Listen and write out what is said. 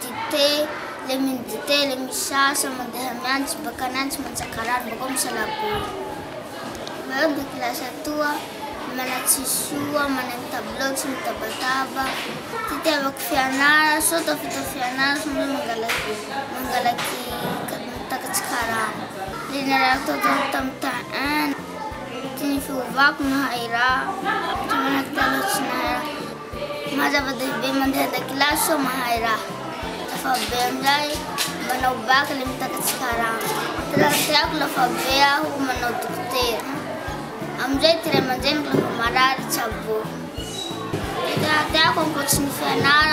dite le miny dite le misasa mandeha miantsy baka bakanantsy manjakarary bako misalaboly valeur de classe atoa manatsysoa manamitabloa tsy mitabataba. Titiavako fianara so tafita fianara soa mangalaky mangalaky mitakatsy karaha le naraha taotao tamy temps un ty ny fiovako nahay raha. Tsy manaky taloha tsy nahay raha. Mahazava-dehibe mandeha dakilasy soa mahay raha. Lafa be amizay manao baka le mitakatsy karaha raha tiako lafa be aho manao dokotera. amin'izay ty ray aman-dreny rehefa marary tsy avoaka tiako ankoatsy ny fianara